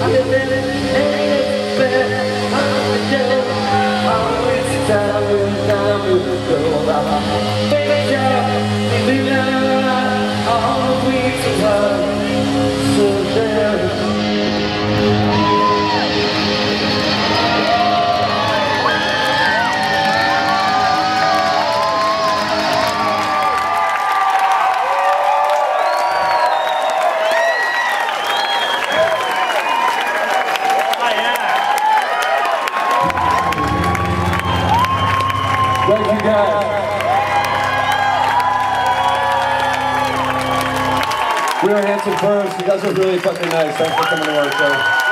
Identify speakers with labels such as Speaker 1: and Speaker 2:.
Speaker 1: Thank you guys. We are Handsome Birds. You guys are really fucking nice. Thanks for coming to our show.